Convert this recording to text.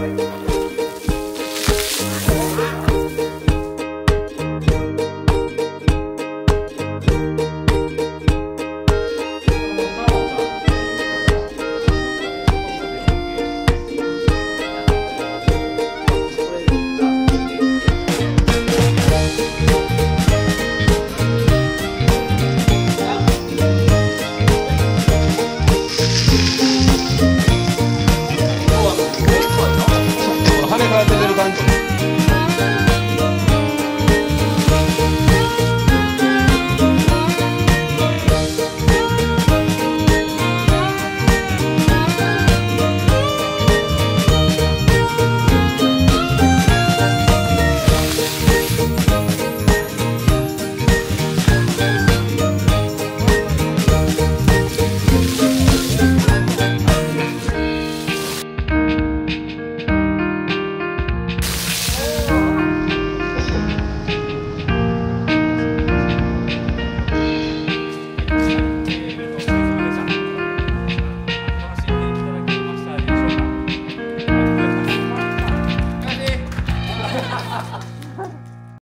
Bye. Ha ha ha!